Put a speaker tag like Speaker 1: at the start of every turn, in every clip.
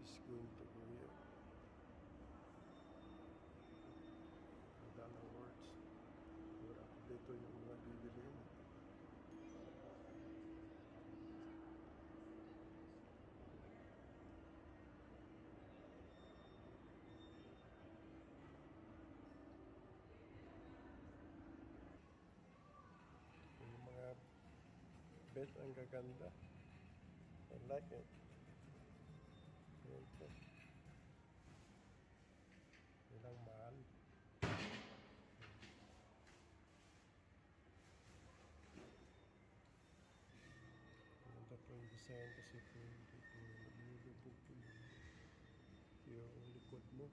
Speaker 1: is going to go here. Dollar words. Wala dito yung mga bibiliin. Yung mga bed ang gaganda. I like it. Ayan po. Ilang mahal. Maganda po yung design kasi po hindi po lumulubog po yung, likod mo.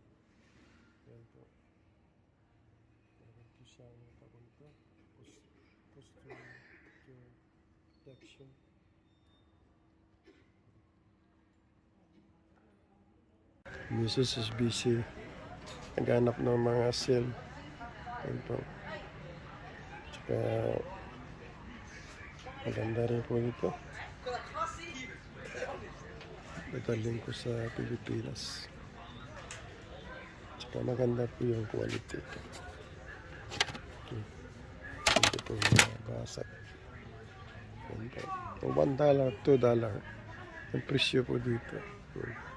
Speaker 1: Ayan po. Meron po siyang tawag ito. Post, posture protection. Mrs. is busy. Naghanap ng mga seal. Ayan po. Tsaka maganda rin po ito. Nagaling ko sa Pilipinas. Tsaka maganda po yung quality ito. Okay. Hindi po mabasag. Ayan po. Kung $1, dollar, $2 dollar. Ang presyo po dito. Hmm.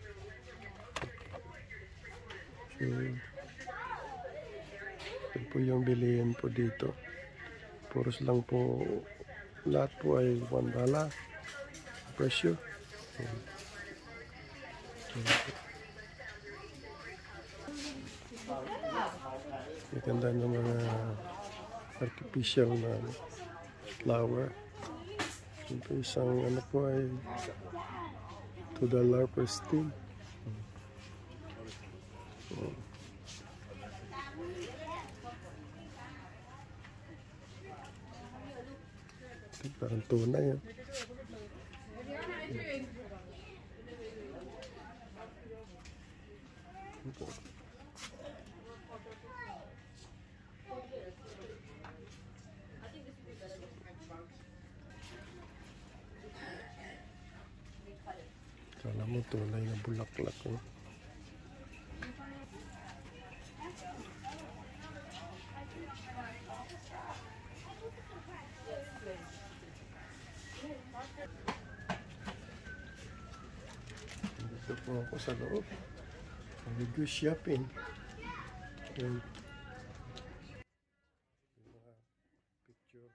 Speaker 1: Hmm. Ito po yung bilihin po dito. Puros lang po, lahat po ay 1 dollar. Presyo. Hmm. Hmm. Maganda ng mga artificial na flower. Ito isang ano po ay 2 dollar per stem. Hmm. Ito parang tunay yan. Ito. Kala mo tunay Dito po ako sa loob. Nag-go shopping. Yung mga picture.